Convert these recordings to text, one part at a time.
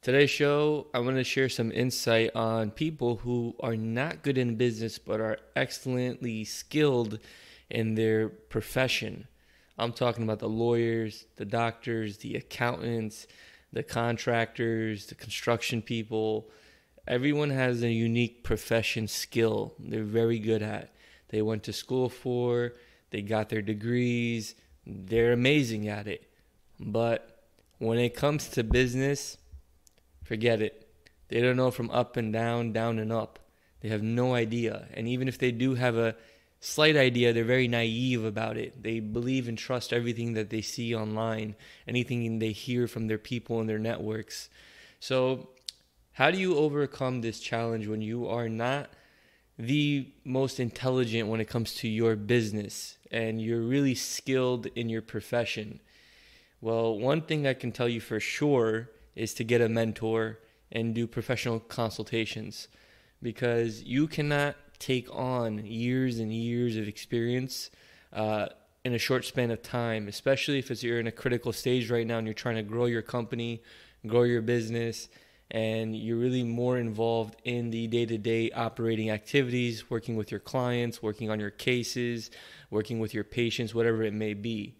Today's show, I want to share some insight on people who are not good in business but are excellently skilled in their profession. I'm talking about the lawyers, the doctors, the accountants, the contractors, the construction people. Everyone has a unique profession skill they're very good at. They went to school for, they got their degrees, they're amazing at it. But when it comes to business, forget it. They don't know from up and down, down and up. They have no idea. And even if they do have a slight idea, they're very naive about it. They believe and trust everything that they see online, anything they hear from their people and their networks. So, how do you overcome this challenge when you are not the most intelligent when it comes to your business and you're really skilled in your profession? Well, one thing I can tell you for sure is to get a mentor and do professional consultations because you cannot take on years and years of experience uh, in a short span of time, especially if it's, you're in a critical stage right now and you're trying to grow your company, grow your business, and you're really more involved in the day to day operating activities, working with your clients, working on your cases, working with your patients, whatever it may be.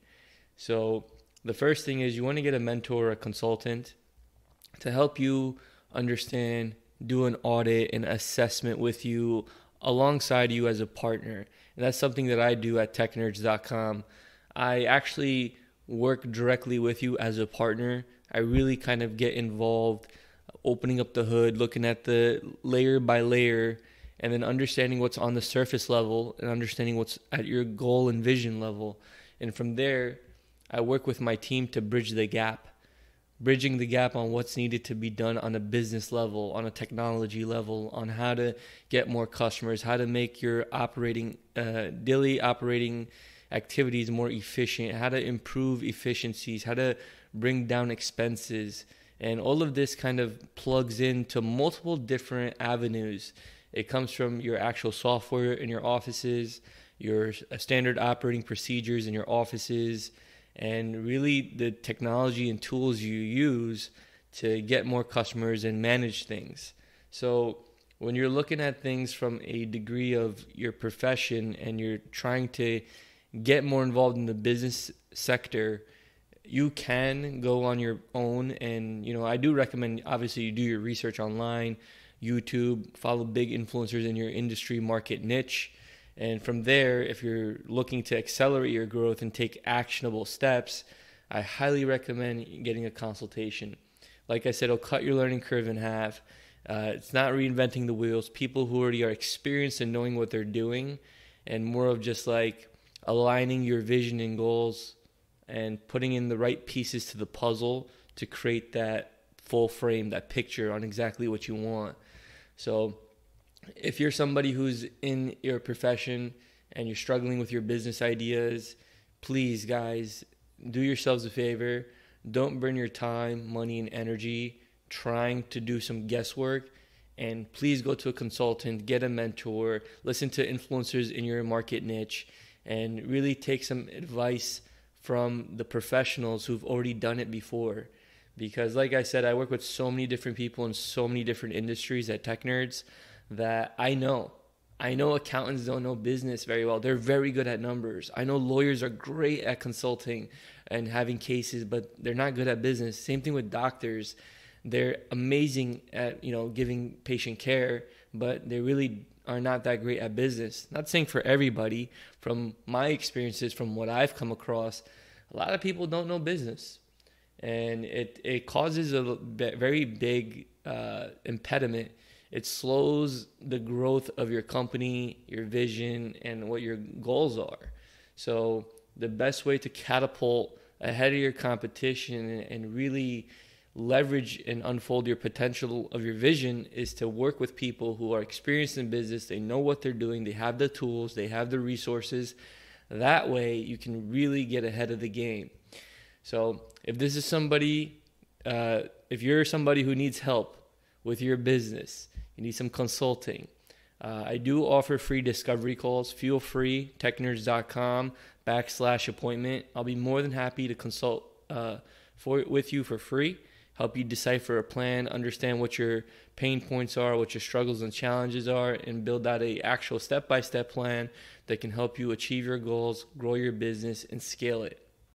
So, the first thing is you want to get a mentor or a consultant to help you understand, do an audit and assessment with you alongside you as a partner. And that's something that I do at technerds.com. I actually work directly with you as a partner. I really kind of get involved, opening up the hood, looking at the layer by layer, and then understanding what's on the surface level and understanding what's at your goal and vision level. And from there, I work with my team to bridge the gap bridging the gap on what's needed to be done on a business level, on a technology level, on how to get more customers, how to make your operating uh, daily operating activities more efficient, how to improve efficiencies, how to bring down expenses. And all of this kind of plugs into multiple different avenues. It comes from your actual software in your offices, your standard operating procedures in your offices, and really the technology and tools you use to get more customers and manage things. So when you're looking at things from a degree of your profession and you're trying to get more involved in the business sector, you can go on your own and you know I do recommend obviously you do your research online, YouTube, follow big influencers in your industry market niche and from there, if you're looking to accelerate your growth and take actionable steps, I highly recommend getting a consultation. Like I said, it'll cut your learning curve in half. Uh, it's not reinventing the wheels. People who already are experienced in knowing what they're doing, and more of just like aligning your vision and goals and putting in the right pieces to the puzzle to create that full frame, that picture on exactly what you want. So, if you're somebody who's in your profession and you're struggling with your business ideas, please, guys, do yourselves a favor. Don't burn your time, money, and energy trying to do some guesswork. And please go to a consultant, get a mentor, listen to influencers in your market niche, and really take some advice from the professionals who've already done it before. Because, like I said, I work with so many different people in so many different industries at Tech Nerds that I know. I know accountants don't know business very well. They're very good at numbers. I know lawyers are great at consulting and having cases, but they're not good at business. Same thing with doctors. They're amazing at, you know, giving patient care, but they really are not that great at business. Not saying for everybody. From my experiences, from what I've come across, a lot of people don't know business, and it it causes a very big uh, impediment it slows the growth of your company, your vision, and what your goals are. So, the best way to catapult ahead of your competition and really leverage and unfold your potential of your vision is to work with people who are experienced in business. They know what they're doing, they have the tools, they have the resources. That way, you can really get ahead of the game. So, if this is somebody, uh, if you're somebody who needs help with your business, you need some consulting. Uh, I do offer free discovery calls. Feel free, technerds.com backslash appointment. I'll be more than happy to consult uh, for with you for free, help you decipher a plan, understand what your pain points are, what your struggles and challenges are, and build out a actual step-by-step plan that can help you achieve your goals, grow your business, and scale it.